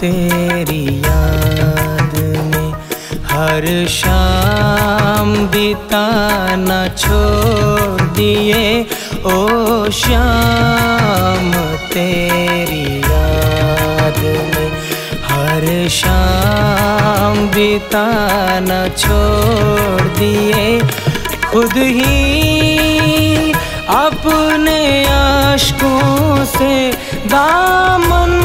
तेरी याद में हर शाम बिताना छोड़ दिए। ओ शाम तेरी याद में हर शाम बिताना छोड़ दिए। खुद ही अपने आशकों से दामन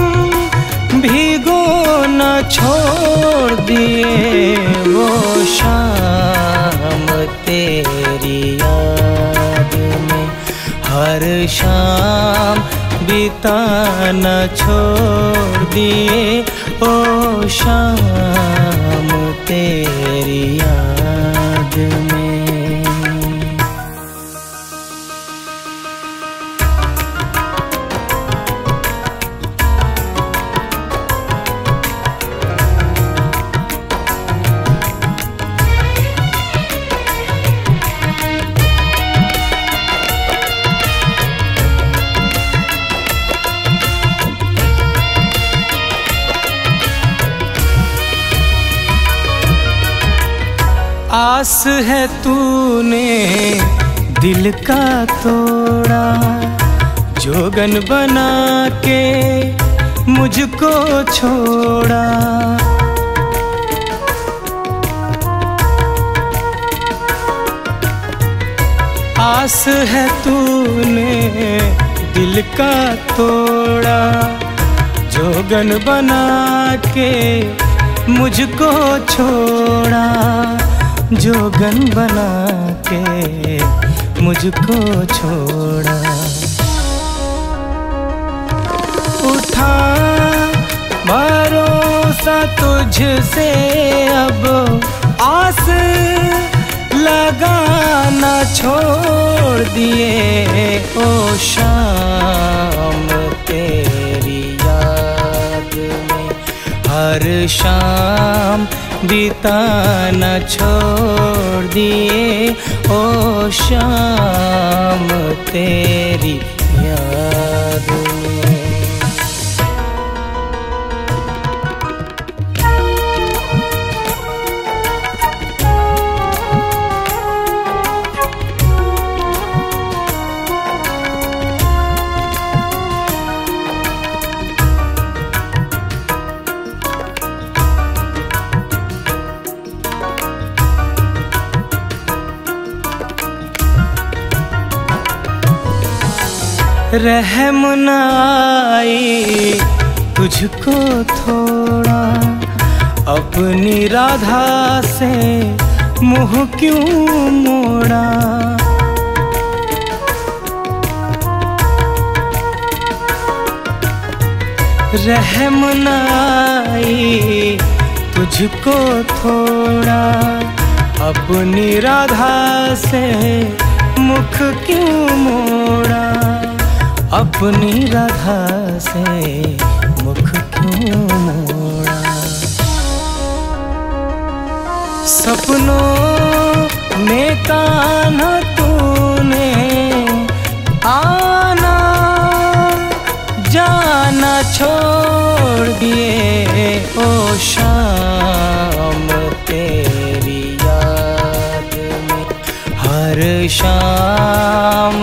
छोड़ दिए वो शाम तेरी याद में। हर शाम बिताना छोड़ दिए ओ शाम तेरी याद में। आस है तूने दिल का तोड़ा, जोगन बना के मुझको छोड़ा। आस है तूने दिल का तोड़ा, जोगन बना के मुझको छोड़ा। जोगन बना के मुझको छोड़ा। उठा भरोसा तुझसे अब आस लगाना छोड़ दिए ओ शाम तेरी याद में। हर शाम बिताना छोड़ दिए ओ शाम तेरी याद। रहम न आई। तुझको थोड़ा अपनी राधा से मुँह क्यों मोड़ा? रहम न आई। तुझको थोड़ा अपनी राधा से मुख क्यों अपनी राधा से मुख क्यों मोड़ा? सपनों में कान्हा तूने आना, जाना छोड़ दिए ओ शाम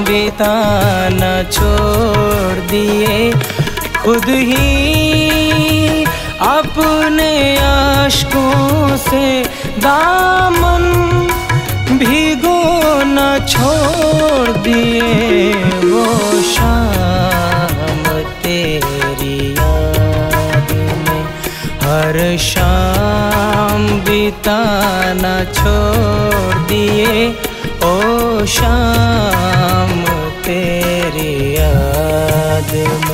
बिताना छोड़ दिए। खुद ही अपने आशकों से दामन भिगो न छोड़ दिए। वो शाम तेरी याद में हर शाम बिताना छोड़ दिए। ओ शाम तेरी याद में